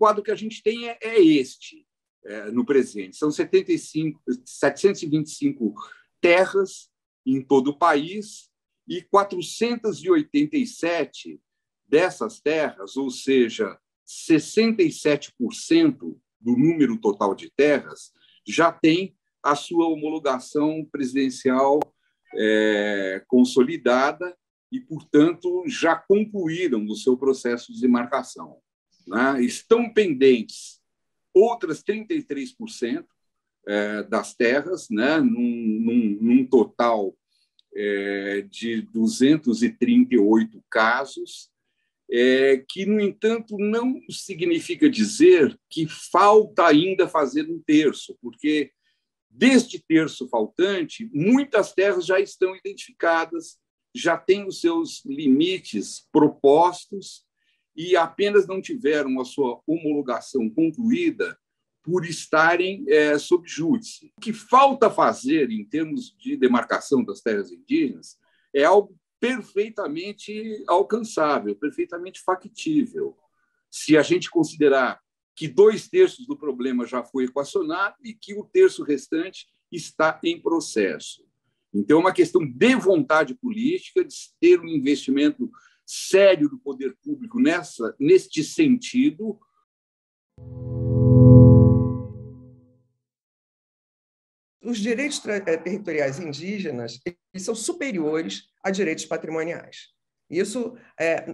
quadro que a gente tem é, é este é, no presente. São 75, 725 terras em todo o país e 487 dessas terras, ou seja, 67% do número total de terras, já tem a sua homologação presidencial é, consolidada e, portanto, já concluíram o seu processo de demarcação. Né? Estão pendentes outras 33% é, das terras, né? num, num, num total é, de 238 casos, é, que, no entanto, não significa dizer que falta ainda fazer um terço, porque deste terço faltante, muitas terras já estão identificadas, já têm os seus limites propostos e apenas não tiveram a sua homologação concluída por estarem é, sob júdice. O que falta fazer em termos de demarcação das terras indígenas é algo perfeitamente alcançável, perfeitamente factível. Se a gente considerar que dois terços do problema já foi equacionado e que o terço restante está em processo. Então, é uma questão de vontade política, de ter um investimento sério do poder público nessa, neste sentido, os direitos eh, territoriais indígenas são superiores a direitos patrimoniais. Isso é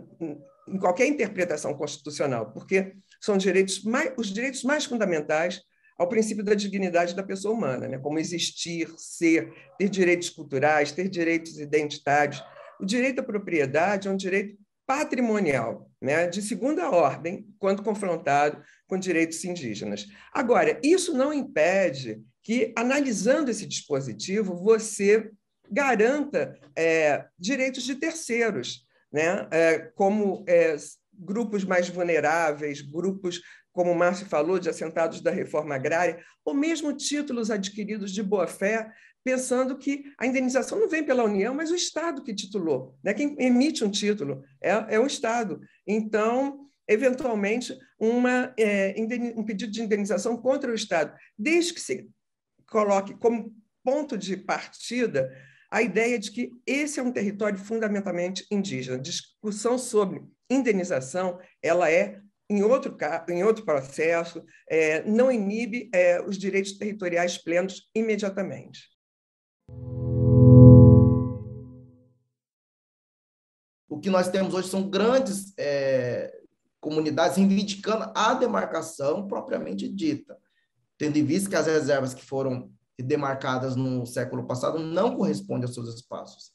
em qualquer interpretação constitucional, porque são direitos mais, os direitos mais fundamentais ao princípio da dignidade da pessoa humana, né? como existir, ser, ter direitos culturais, ter direitos identitários. O direito à propriedade é um direito patrimonial, né? de segunda ordem, quando confrontado com direitos indígenas. Agora, isso não impede que, analisando esse dispositivo, você garanta é, direitos de terceiros, né? É, como é, grupos mais vulneráveis, grupos, como o Márcio falou, de assentados da reforma agrária, ou mesmo títulos adquiridos de boa-fé, pensando que a indenização não vem pela União, mas o Estado que titulou. Né? Quem emite um título é, é o Estado. Então, eventualmente, uma, é, um pedido de indenização contra o Estado, desde que se coloque como ponto de partida a ideia de que esse é um território fundamentalmente indígena. Discussão sobre indenização ela é em outro, em outro processo, é, não inibe é, os direitos territoriais plenos imediatamente. O que nós temos hoje são grandes é, comunidades reivindicando a demarcação propriamente dita tendo em vista que as reservas que foram demarcadas no século passado não correspondem aos seus espaços.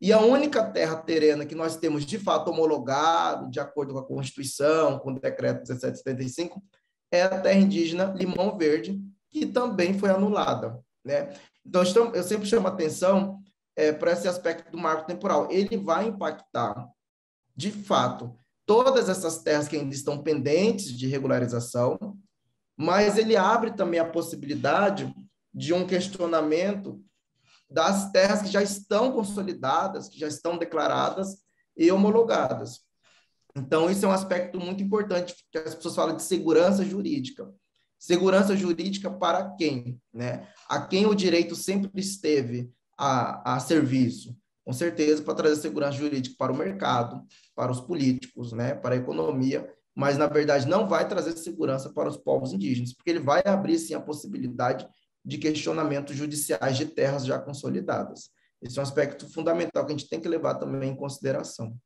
E a única terra terrena que nós temos de fato homologado, de acordo com a Constituição, com o decreto 1775, é a terra indígena Limão Verde, que também foi anulada. Né? Então, eu sempre chamo atenção é, para esse aspecto do marco temporal. Ele vai impactar, de fato, todas essas terras que ainda estão pendentes de regularização, mas ele abre também a possibilidade de um questionamento das terras que já estão consolidadas, que já estão declaradas e homologadas. Então, isso é um aspecto muito importante, que as pessoas falam de segurança jurídica. Segurança jurídica para quem? Né? A quem o direito sempre esteve a, a serviço? Com certeza, para trazer segurança jurídica para o mercado, para os políticos, né? para a economia mas na verdade não vai trazer segurança para os povos indígenas, porque ele vai abrir sim a possibilidade de questionamentos judiciais de terras já consolidadas. Esse é um aspecto fundamental que a gente tem que levar também em consideração.